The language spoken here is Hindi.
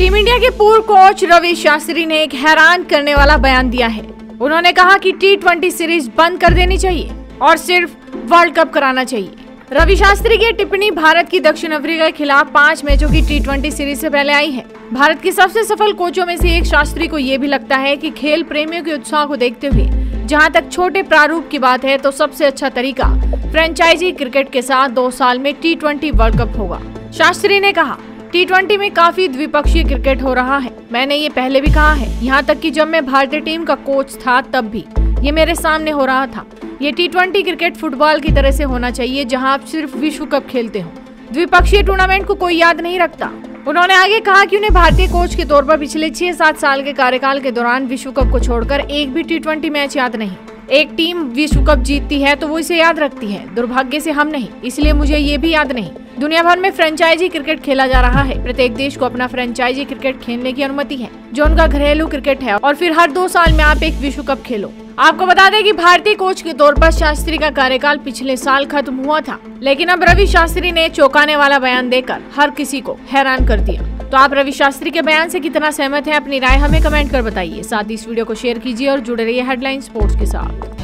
टीम इंडिया के पूर्व कोच रवि शास्त्री ने एक हैरान करने वाला बयान दिया है। उन्होंने कहा कि टी सीरीज़ बंद कर देनी चाहिए और सिर्फ़ वर्ल्ड कप कराना चाहिए। रवि शास्त्री की टिप्पणी भारत की दक्षिण अफ्रीका के खिलाफ पाँच मैचों की टी सीरीज़ से पहले आई है। भारत के सबसे सफल कोचों में से एक शास्त्री को ये भी लगता है कि खेल प्रेमियों के उत्साह को देखते हुए जहाँ तक छोटे प्रारूप की बात है तो सबसे अच्छा तरीका फ्रेंचाइजी क्रिकेट के साथ दो साल में टी वर्ल्ड कप होगा। शास्त्री ने कहा टी में काफ़ी द्विपक्षीय क्रिकेट हो रहा है। मैंने ये पहले भी कहा है, यहाँ तक कि जब मैं भारतीय टीम का कोच था, तब भी। ये मेरे सामने हो रहा था। ये टी क्रिकेट फुटबॉल की तरह से होना चाहिए, जहाँ आप सिर्फ़ विश्व कप खेलते हो। द्विपक्षीय टूर्नामेंट को कोई याद नहीं रखता। उन्होंने आगे कहा कि उन्हें भारतीय कोच के तौर पर पिछले छह सात साल के कार्यकाल के दौरान विश्व कप को छोड़कर एक भी टी मैच याद नहीं। एक टीम विश्व कप जीतती है तो वो इसे याद रखती है। दुर्भाग्य से हम नहीं, इसलिए मुझे ये भी याद नहीं। दुनिया भर में फ्रेंचाइजी क्रिकेट खेला जा रहा है। प्रत्येक देश को अपना फ्रेंचाइजी क्रिकेट खेलने की अनुमति है। जो उनका घरेलू क्रिकेट है और फिर हर दो साल में आप एक विश्व कप खेलो। आपको बता दें कि भारतीय कोच के तौर पर शास्त्री का कार्यकाल पिछले साल खत्म हुआ था, लेकिन अब रवि शास्त्री ने चौंकाने वाला बयान देकर हर किसी को हैरान कर दिया। तो आप रवि शास्त्री के बयान से कितना सहमत हैं, अपनी राय हमें कमेंट कर बताइए। साथ ही इस वीडियो को शेयर कीजिए और जुड़े रहिए हेडलाइन स्पोर्ट्स के साथ।